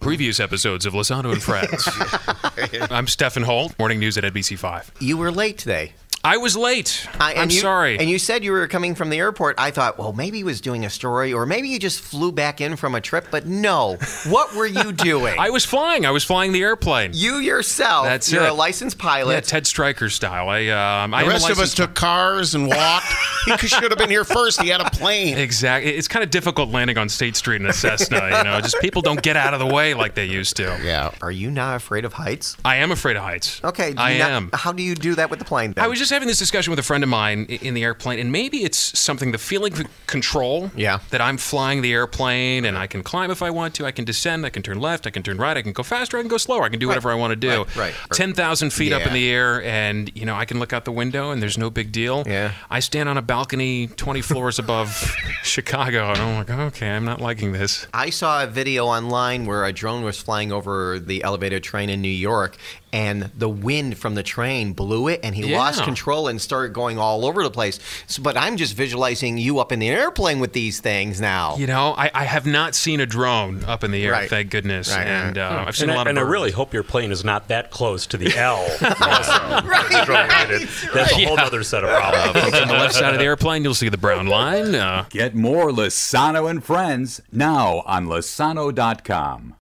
Previous episodes of Lossano and Friends. I'm Stefan Holt, morning news at NBC5. You were late today. I was late. I- I'm you- sorry. And you said you were coming from the airport. I thought, well, maybe he was doing a story, or maybe you just flew back in from a trip. But no, what were you doing? I was flying. I was flying the airplane. you yourself. That's you're it. a licensed pilot. Yeah, pilot. Ted Striker style. I, um, I The am a rest of us took cars and walked. he should have been here first. He had a plane. Exactly. It's kind of difficult landing on State Street in a Cessna. you know, just people don't get out of the way like they used to. Yeah. Are you not afraid of heights? I am afraid of heights. Okay. I not- am. How do you do that with the plane? Then? I was just having this discussion with a friend of mine in the airplane, and maybe it's something the feeling of control. Yeah. That I'm flying the airplane and I can climb if I want to. I can descend. I can turn left. I can turn right. I can go faster. I can go slower. I can do whatever I want to do. Right, right. Ten thousand feet up in the air, and you know I can look out the window, and there's no big deal. Yeah. I stand on a balcony twenty floors above Chicago, and I'm like, okay, I'm not liking this. I saw a video online where a drone was flying over the elevated train in New York, and the wind from the train blew it, and he Yeah. lost control and started going all over the place. So, but I'm just visualizing you up in the airplane with these things now. You know, I, I have not seen a drone up in the air, Right. thank goodness, Right, and right. uh, I've seen And, a I, lot of. and I really hope your plane is not that close to the L. also. That's a whole other set of problems. on the left side of the airplane, you'll see the brown line. Uh, Get more Lossano and Friends now on lossano.com.